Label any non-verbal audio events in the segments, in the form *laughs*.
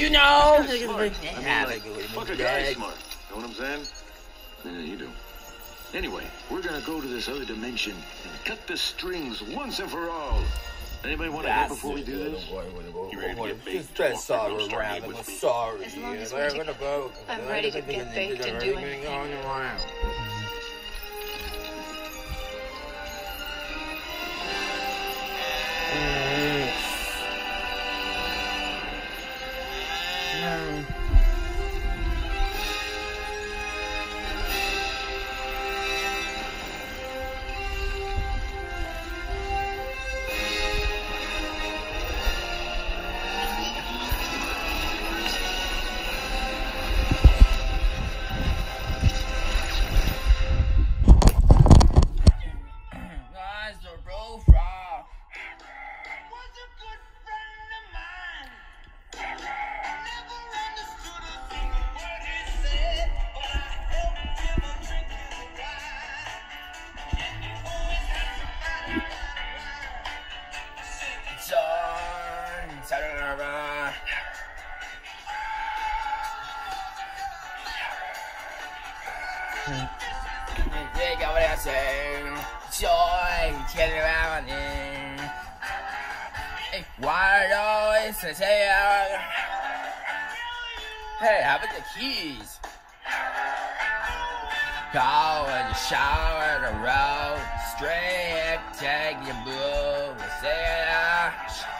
You know. *laughs* This guy's smart. I mean, Yeah, like, like, fuck a yeah. guy smart. You know what I'm saying? Yeah, you do. Anyway, we're gonna go to this other dimension and cut the strings once and for all. Anybody want to help before we do this? You ready to get baked? Just try to Want solve it around. Stargate I'm with me? sorry. As long as we're I'm to- gonna go. I'm ready to get baked and do anything. Hey, how about the keys? Go in the shower, the road, straight, take your blue, say ah,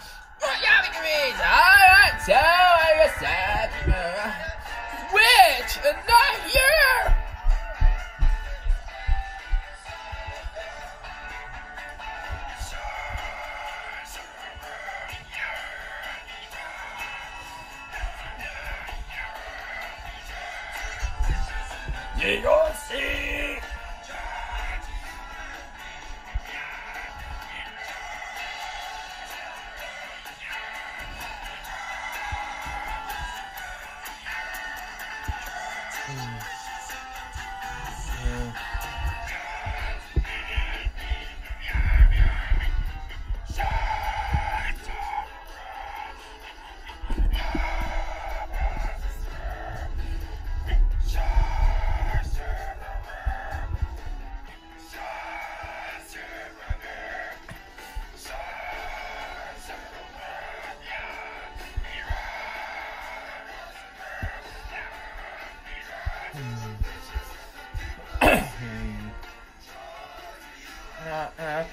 You'll see. uh, uh.